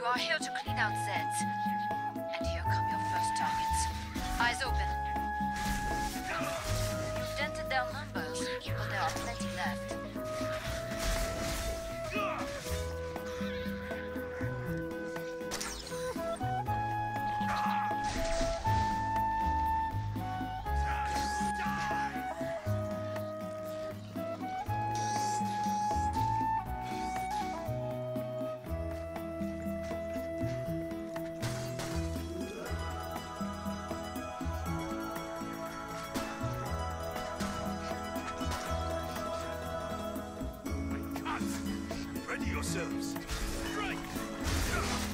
You are here to clean out Zeds. And here come yourselves! Strike!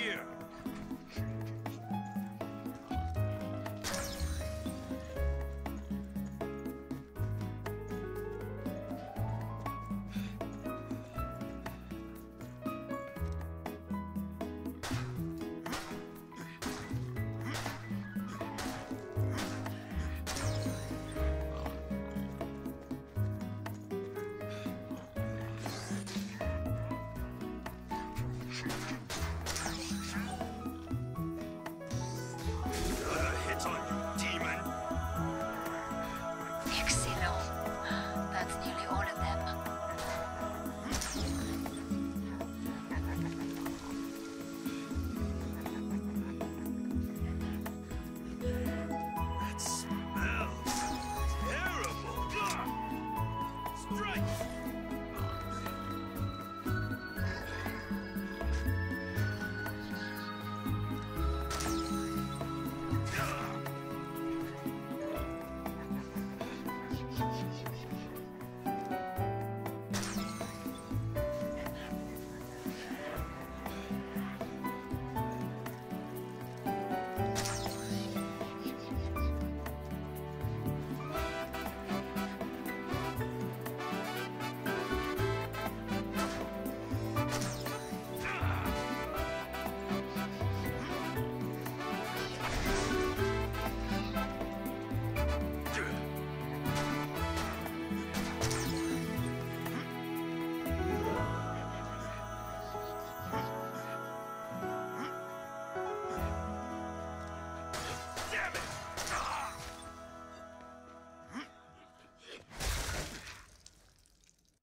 here. you